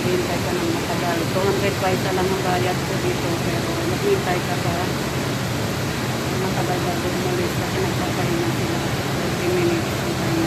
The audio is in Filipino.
maghihintay ka ng matagal. 200 paisa lang ang bayad ko dito pero maghihintay ka pa